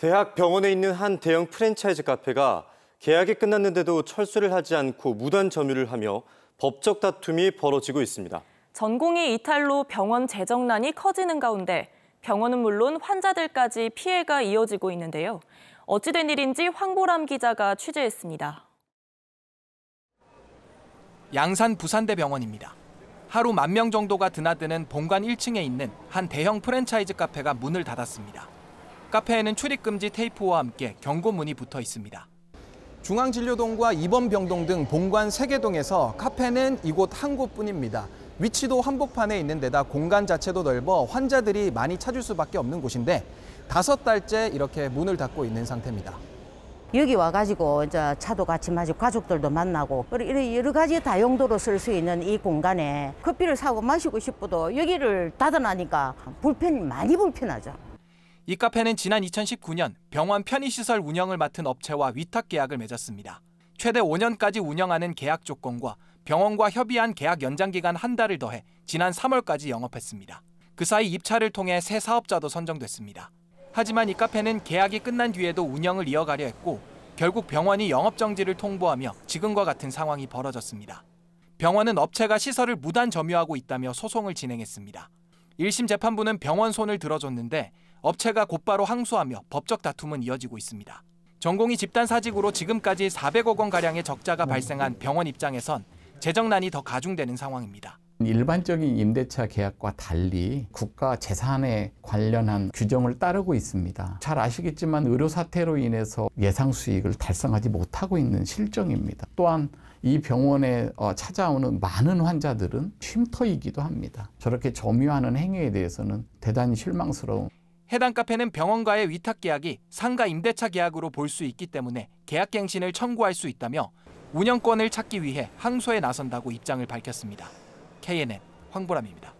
대학 병원에 있는 한 대형 프랜차이즈 카페가 계약이 끝났는데도 철수를 하지 않고 무단 점유를 하며 법적 다툼이 벌어지고 있습니다. 전공의 이탈로 병원 재정난이 커지는 가운데 병원은 물론 환자들까지 피해가 이어지고 있는데요. 어찌된 일인지 황보람 기자가 취재했습니다. 양산 부산대병원입니다. 하루 만 명 정도가 드나드는 본관 1층에 있는 한 대형 프랜차이즈 카페가 문을 닫았습니다. 카페에는 출입금지 테이프와 함께 경고문이 붙어 있습니다. 중앙진료동과 입원병동 등 본관 3개 동에서 카페는 이곳 한 곳뿐입니다. 위치도 한복판에 있는 데다 공간 자체도 넓어 환자들이 많이 찾을 수밖에 없는 곳인데 다섯 달째 이렇게 문을 닫고 있는 상태입니다. 여기 와가지고 이제 차도 같이 마시고 가족들도 만나고 이런 여러 가지 다용도로 쓸 수 있는 이 공간에 커피를 사고 마시고 싶어도 여기를 닫아놔니까 불편이 많이 불편하죠. 이 카페는 지난 2019년 병원 편의시설 운영을 맡은 업체와 위탁 계약을 맺었습니다. 최대 5년까지 운영하는 계약 조건과 병원과 협의한 계약 연장 기간 한 달을 더해 지난 3월까지 영업했습니다. 그 사이 입찰을 통해 새 사업자도 선정됐습니다. 하지만 이 카페는 계약이 끝난 뒤에도 운영을 이어가려 했고 결국 병원이 영업 정지를 통보하며 지금과 같은 상황이 벌어졌습니다. 병원은 업체가 시설을 무단 점유하고 있다며 소송을 진행했습니다. 1심 재판부는 병원 손을 들어줬는데 업체가 곧바로 항소하며 법적 다툼은 이어지고 있습니다. 전공이 집단 사직으로 지금까지 400억 원 가량의 적자가 발생한 병원 입장에선 재정난이 더 가중되는 상황입니다. 일반적인 임대차 계약과 달리 국가 재산에 관련한 규정을 따르고 있습니다. 잘 아시겠지만 의료 사태로 인해서 예상 수익을 달성하지 못하고 있는 실정입니다. 또한 이 병원에 어, 찾아오는 많은 환자들은 쉼터이기도 합니다. 저렇게 점유하는 행위에 대해서는 대단히 실망스러운 해당 카페는 병원과의 위탁 계약이 상가 임대차 계약으로 볼 수 있기 때문에 계약 갱신을 청구할 수 있다며 운영권을 찾기 위해 항소에 나선다고 입장을 밝혔습니다. KNN 황보람입니다.